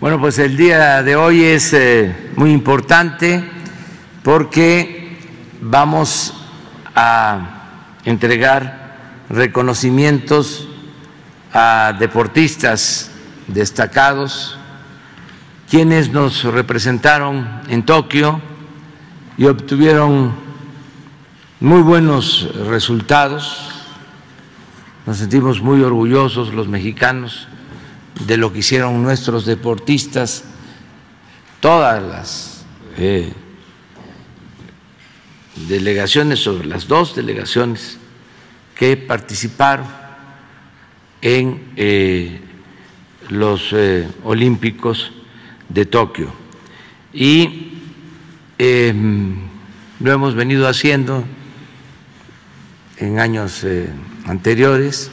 Bueno, pues el día de hoy es eh, muy importante porque vamos a entregar reconocimientos a deportistas destacados, quienes nos representaron en Tokio y obtuvieron muy buenos resultados. Nos sentimos muy orgullosos los mexicanos de lo que hicieron nuestros deportistas, todas las eh, delegaciones, sobre las dos delegaciones que participaron en eh, los eh, Olímpicos de Tokio. Y em, lo hemos venido haciendo en años anteriores,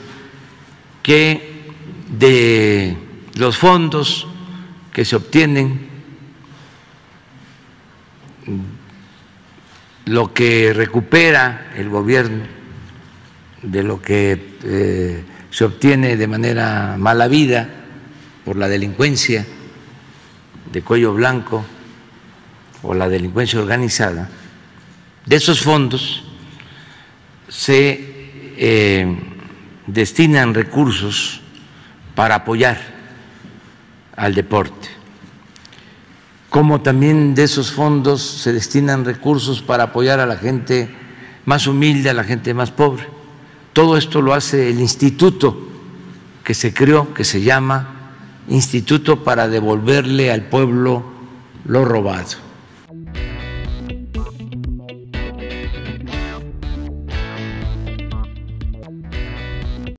que de los fondos que se obtienen, lo que recupera el gobierno, de lo que eh, se obtiene de manera mala vida por la delincuencia de cuello blanco o la delincuencia organizada, de esos fondos se eh, destinan recursos para apoyar al deporte, como también de esos fondos se destinan recursos para apoyar a la gente más humilde, a la gente más pobre. Todo esto lo hace el instituto que se creó, que se llama Instituto para devolverle al pueblo lo robado.